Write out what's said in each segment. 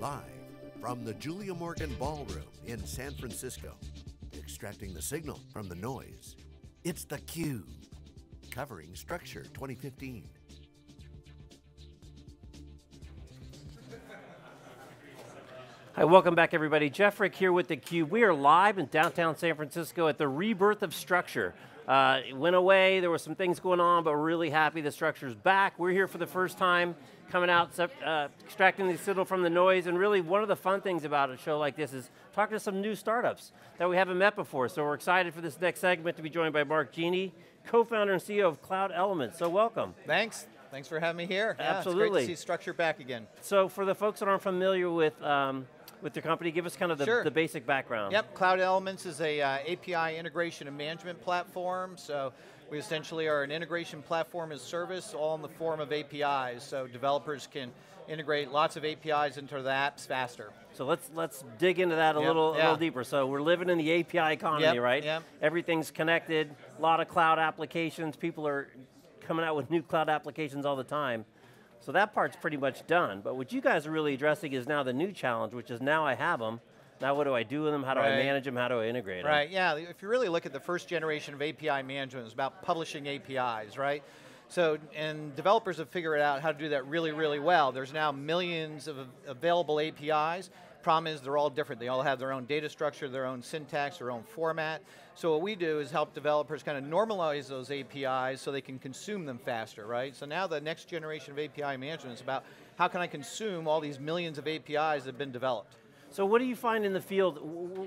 Live from the Julia Morgan Ballroom in San Francisco, extracting the signal from the noise. It's theCUBE, covering Structure 2015. Hi, welcome back everybody. Jeff Frick here with theCUBE. We are live in downtown San Francisco at the rebirth of Structure. Uh, it went away, there were some things going on, but we're really happy the Structure's back. We're here for the first time, coming out, uh, extracting the signal from the noise, and really one of the fun things about a show like this is talking to some new startups that we haven't met before, so we're excited for this next segment to be joined by Mark Geene, co-founder and CEO of Cloud Elements, so welcome. Thanks. Thanks for having me here. Absolutely. Yeah, it's great to see Structure back again. So for the folks that aren't familiar with um, with your company? Give us kind of the, sure. the basic background. Yep, Cloud Elements is a uh, API integration and management platform. So we essentially are an integration platform as service, all in the form of APIs. So developers can integrate lots of APIs into the apps faster. So let's let's dig into that a yep, little yeah. a little deeper. So we're living in the API economy, yep, right? Yep. Everything's connected. A lot of cloud applications. People are coming out with new cloud applications all the time. So that part's pretty much done, but what you guys are really addressing is now the new challenge, which is now I have them, now what do I do with them, how do right. I manage them, how do I integrate them? Right, yeah, if you really look at the first generation of API management, it's about publishing APIs, right? So, and developers have figured out how to do that really, really well. There's now millions of available APIs. Problem is they're all different. They all have their own data structure, their own syntax, their own format. So what we do is help developers kind of normalize those APIs so they can consume them faster, right? So now the next generation of API management is about how can I consume all these millions of APIs that have been developed. So what do you find in the field?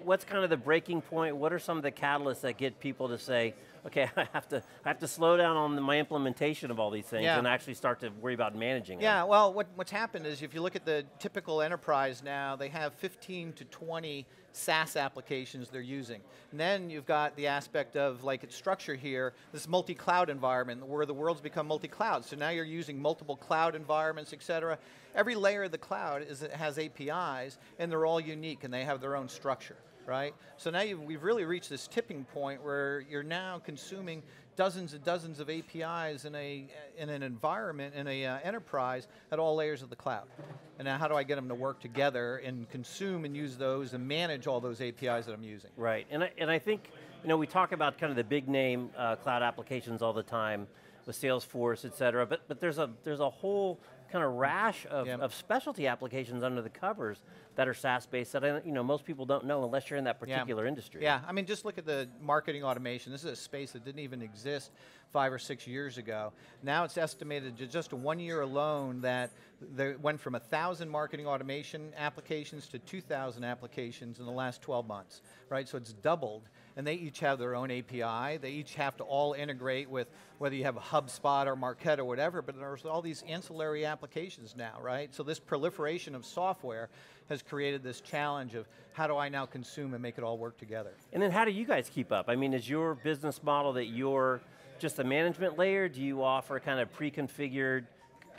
What's kind of the breaking point? What are some of the catalysts that get people to say, okay, I have to, I have to slow down on the, my implementation of all these things yeah. and actually start to worry about managing it? yeah, them? well, what, what's happened is if you look at the typical enterprise now, they have 15 to 20 SaaS applications they're using. And then you've got the aspect of, like its structure here, this multi-cloud environment where the world's become multi-cloud. So now you're using multiple cloud environments, et cetera. Every layer of the cloud is, has APIs, and they're all unique, and they have their own structure right? So now we've really reached this tipping point where you're now consuming dozens and dozens of APIs in, a, in an environment, in a uh, enterprise, at all layers of the cloud. And now how do I get them to work together and consume and use those and manage all those APIs that I'm using? Right, and I, and I think, you know, we talk about kind of the big name uh, cloud applications all the time, with Salesforce, et cetera, but, but there's, a, there's a whole kind of rash of, yep. of specialty applications under the covers that are SaaS-based that I, you know, most people don't know unless you're in that particular yeah. industry. Yeah, I mean, just look at the marketing automation. This is a space that didn't even exist five or six years ago. Now it's estimated just one year alone that there went from 1,000 marketing automation applications to 2,000 applications in the last 12 months, right? So it's doubled, and they each have their own API. They each have to all integrate with whether you have a HubSpot or Marketo or whatever, but there's all these ancillary applications now, right? So this proliferation of software has created this challenge of how do I now consume and make it all work together. And then how do you guys keep up? I mean, is your business model that you're just a management layer? Do you offer kind of pre-configured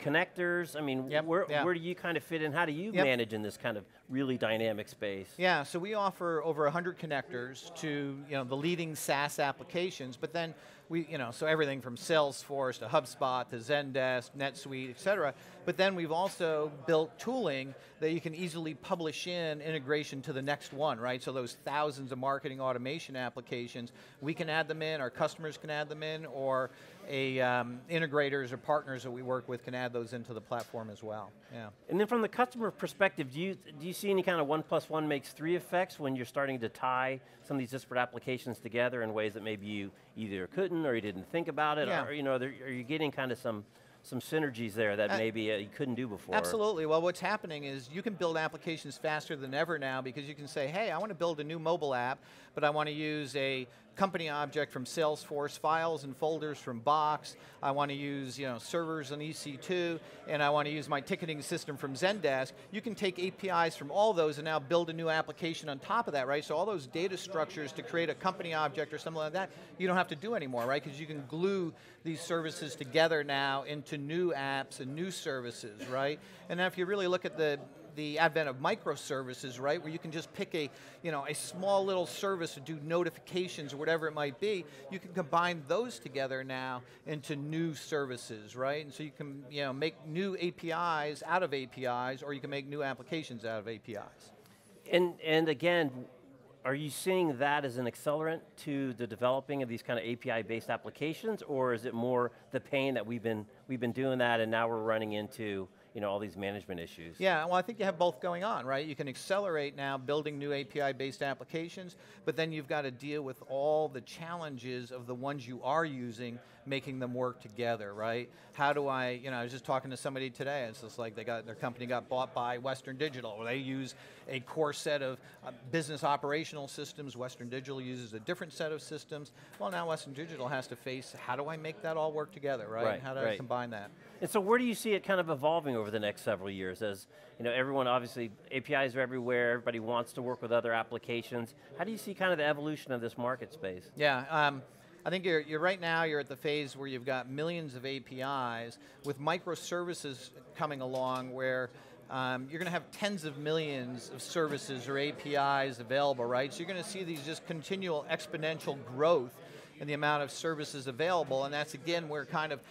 connectors? I mean, yep, where, yeah. where do you kind of fit in? How do you yep. manage in this kind of really dynamic space? Yeah, so we offer over 100 connectors to you know, the leading SaaS applications, but then we, you know, so everything from Salesforce to HubSpot to Zendesk, NetSuite, et cetera. But then we've also built tooling that you can easily publish in integration to the next one, right? So those thousands of marketing automation applications, we can add them in, our customers can add them in, or a um, integrators or partners that we work with can add those into the platform as well. Yeah. And then from the customer perspective, do you do you see any kind of one plus one makes three effects when you're starting to tie some of these disparate applications together in ways that maybe you either couldn't or you didn't think about it, yeah. or you know, are you getting kind of some some synergies there that uh, maybe uh, you couldn't do before. Absolutely, well what's happening is you can build applications faster than ever now because you can say, hey, I want to build a new mobile app, but I want to use a company object from Salesforce, files and folders from Box, I want to use you know, servers on EC2, and I want to use my ticketing system from Zendesk, you can take APIs from all those and now build a new application on top of that, right? So all those data structures to create a company object or something like that, you don't have to do anymore, right? Because you can glue these services together now into new apps and new services, right? And now if you really look at the the advent of microservices, right, where you can just pick a, you know, a small little service to do notifications or whatever it might be, you can combine those together now into new services, right? And so you can, you know, make new APIs out of APIs, or you can make new applications out of APIs. And, and again, are you seeing that as an accelerant to the developing of these kind of API-based applications, or is it more the pain that we've been, we've been doing that and now we're running into you know, all these management issues. Yeah, well I think you have both going on, right? You can accelerate now building new API-based applications, but then you've got to deal with all the challenges of the ones you are using, making them work together, right? How do I, you know, I was just talking to somebody today, it's just like they got, their company got bought by Western Digital, they use a core set of uh, business operational systems, Western Digital uses a different set of systems. Well now Western Digital has to face, how do I make that all work together, right? right how do right. I combine that? And so where do you see it kind of evolving over the next several years as, you know, everyone obviously, APIs are everywhere, everybody wants to work with other applications. How do you see kind of the evolution of this market space? Yeah, um, I think you're, you're right now, you're at the phase where you've got millions of APIs with microservices coming along where um, you're going to have tens of millions of services or APIs available, right? So you're going to see these just continual exponential growth in the amount of services available, and that's again where kind of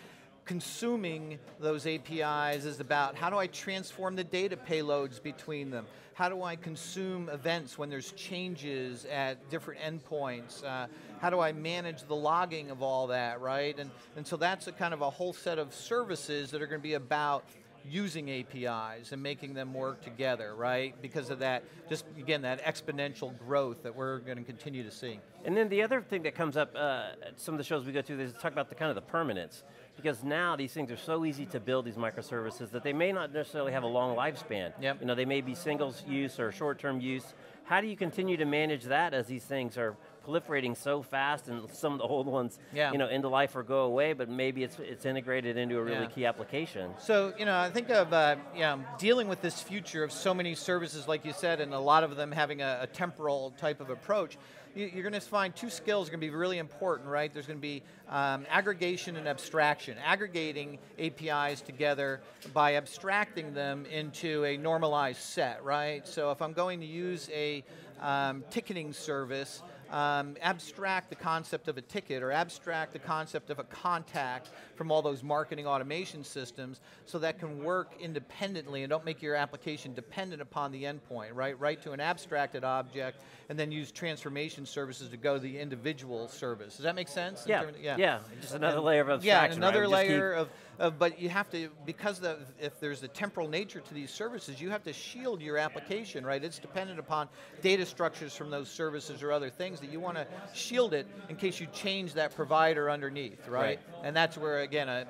consuming those APIs is about how do I transform the data payloads between them? How do I consume events when there's changes at different endpoints? Uh, how do I manage the logging of all that, right? And, and so that's a kind of a whole set of services that are going to be about using APIs and making them work together, right? Because of that, just again, that exponential growth that we're going to continue to see. And then the other thing that comes up uh, some of the shows we go to is talk about the kind of the permanence because now these things are so easy to build these microservices that they may not necessarily have a long lifespan. Yep. You know, they may be singles use or short-term use. How do you continue to manage that as these things are proliferating so fast and some of the old ones yeah. you know, into life or go away, but maybe it's, it's integrated into a really yeah. key application. So, you know, I think of uh, you know, dealing with this future of so many services, like you said, and a lot of them having a, a temporal type of approach you're going to find two skills are going to be really important, right? There's going to be um, aggregation and abstraction. Aggregating APIs together by abstracting them into a normalized set, right? So if I'm going to use a um, ticketing service, um, abstract the concept of a ticket or abstract the concept of a contact from all those marketing automation systems so that can work independently and don't make your application dependent upon the endpoint, right? Write to an abstracted object and then use transformation services to go to the individual service. Does that make sense? Yeah, yeah, yeah, just another and, layer of abstraction. Yeah, another right? layer of, of, but you have to, because the, if there's a temporal nature to these services, you have to shield your application, right? It's dependent upon data structures from those services or other things that you want to shield it in case you change that provider underneath, right? right. And that's where, again, a,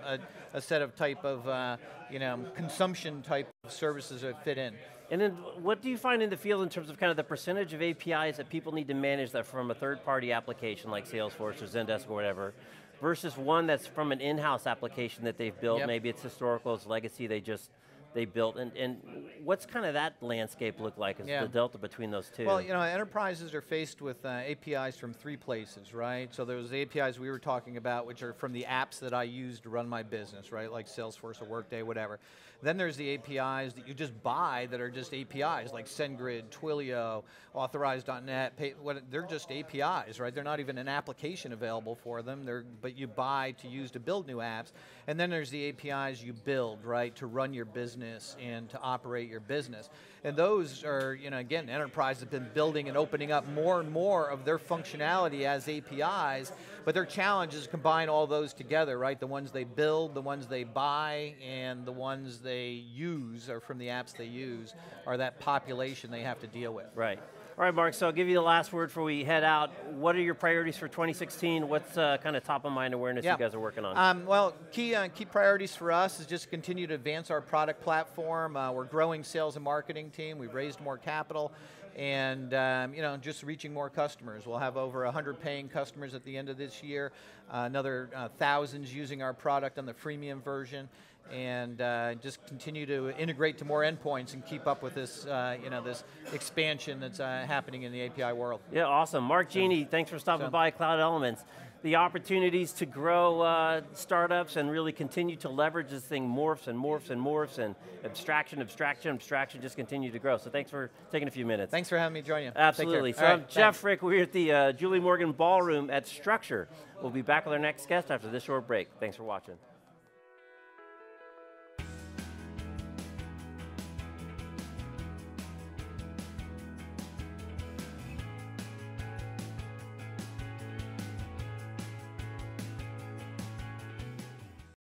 a, a set of type of, uh, you know, consumption type of services that fit in. And then what do you find in the field in terms of kind of the percentage of APIs that people need to manage that from a third party application like Salesforce or Zendesk or whatever, versus one that's from an in-house application that they've built, yep. maybe it's historical, it's legacy, they just they built, and, and what's kind of that landscape look like as yeah. the delta between those two? Well, you know, enterprises are faced with uh, APIs from three places, right? So there's the APIs we were talking about, which are from the apps that I use to run my business, right? Like Salesforce or Workday, whatever. Then there's the APIs that you just buy that are just APIs, like SendGrid, Twilio, Authorize.net, pay, what, they're just APIs, right? They're not even an application available for them, they're, but you buy to use to build new apps. And then there's the APIs you build, right, to run your business and to operate your business. And those are, you know, again, enterprises have been building and opening up more and more of their functionality as APIs, but their challenge is to combine all those together, right? The ones they build, the ones they buy, and the ones they use, or from the apps they use, are that population they have to deal with. Right. All right, Mark, so I'll give you the last word before we head out. What are your priorities for 2016? What's uh, kind of top of mind awareness yeah. you guys are working on? Um, well, key, uh, key priorities for us is just continue to advance our product platform. Uh, we're growing sales and marketing team. We've raised more capital and um, you know, just reaching more customers. We'll have over 100 paying customers at the end of this year, uh, another uh, thousands using our product on the freemium version, and uh, just continue to integrate to more endpoints and keep up with this, uh, you know, this expansion that's uh, happening in the API world. Yeah, awesome. Mark Geene, thanks for stopping so, by Cloud Elements. the opportunities to grow uh, startups and really continue to leverage this thing morphs and morphs and morphs and abstraction, abstraction, abstraction just continue to grow. So thanks for taking a few minutes. Thanks for having me join you. Absolutely. So All I'm Jeff thanks. Frick, we're at the uh, Julia Morgan Ballroom at Structure. We'll be back with our next guest after this short break. Thanks for watching.